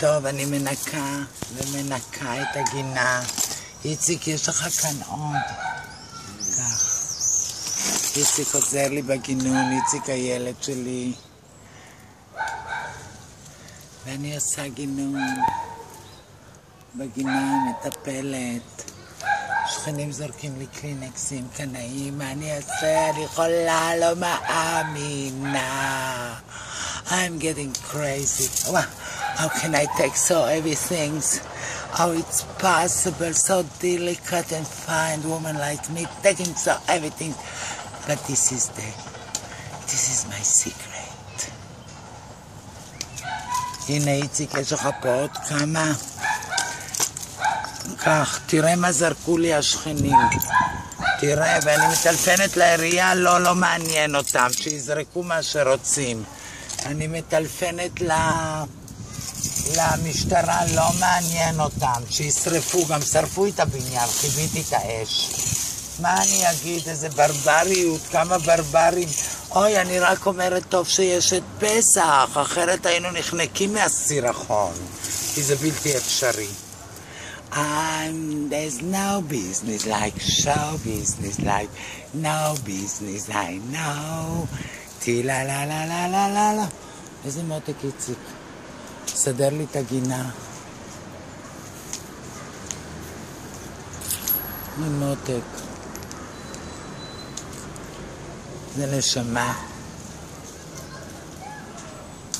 טוב, אני מנקה ומנקה את הגינה. איציק, יש לך כאן עוד. כך. איציק עוזר לי בגינון, איציק הילד שלי. ואני עושה גינון בגינה, מטפלת. שכנים זורקים לי קלינקסים קנאים, מה אני אעשה? אני חולה, לא מאמינה. I'm getting crazy. Well, how can I take so heavy things? How it's possible, so delicate and fine woman like me taking so heavy things. But this is the, this is my secret. הנה איציק, יש לך פה עוד כמה. כך, תראה מה זרקו לי השכנים. תראה, ואני מטלפנת לעירייה, לא, לא מעניין אותם, שיזרקו מה שרוצים. אני מטלפנת ל... למשטרה, לא מעניין אותם, שישרפו, גם שרפו את הבניין, חיביתי את האש. מה אני אגיד, איזה ברבריות, כמה ברברים. אוי, אני רק אומרת, טוב שיש את פסח, אחרת היינו נחנקים מהסירחון, כי זה בלתי אפשרי. I'm, there's no business like show business like no business I know. טי לה לה לה לה לה לה לה. איזה מותק איציק. סדר לי את הגינה. ממותק. זה נשמה.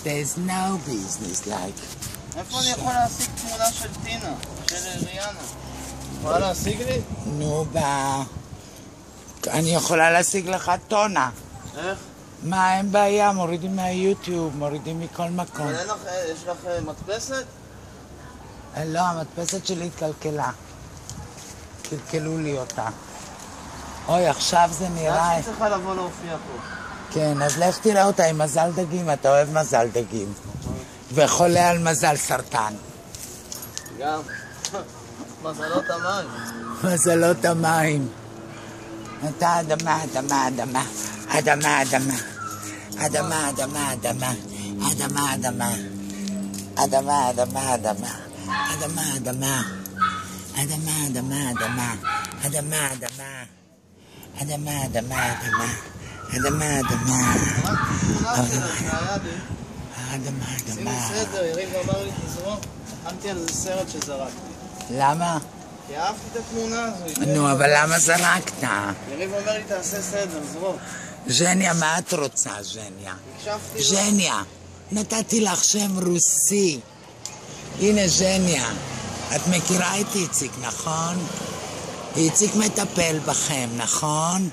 There's no business like איפה אני יכול להשיג תמונה של טינה? של ריאנה? יכולה להשיג לי? נו, ב... אני יכולה להשיג לך טונה. איך? מה, אין בעיה, מורידים מהיוטיוב, מורידים מכל מקום. אבל אין לך, יש לך אה, מדפסת? אה, לא, המדפסת שלי התקלקלה. קלקלו לי אותה. אוי, עכשיו זה נראה... עד שהיא צריכה לבוא להופיע פה. כן, אז לך תראה אותה עם מזל דגים, אתה אוהב מזל דגים. וחולה על מזל סרטן. גם. מזלות המים. מזלות המים. אתה אדמה, אדמה, אדמה. אדמה, אדמה. אדמה, אדמה, אדמה. אדמה, אדמה. אדמה, אדמה, אדמה. אדמה, אדמה. אדמה, אדמה, אדמה. אדמה, אדמה. אדמה, אדמה, אדמה. אדמה, אדמה. רק תמונה שלך, היה לי. אדמה, עשינו אדמה. סדר, יריב אמר לי תזרוק. לחמתי על איזה סרט שזרקתי. למה? כי אהבתי את התמונה הזו. נו, אבל למה זרקת? יריב אומר לי תעשה סדר, זרוק. ז'ניה, מה את רוצה, ז'ניה? ז'ניה, נתתי לך שם רוסי. הנה ז'ניה. את מכירה את איציק, נכון? איציק מטפל בכם, נכון?